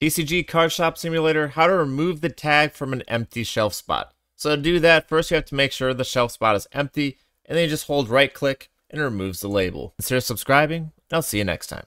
TCG Card Shop Simulator, how to remove the tag from an empty shelf spot. So to do that, first you have to make sure the shelf spot is empty, and then you just hold right click and it removes the label. Consider subscribing, and I'll see you next time.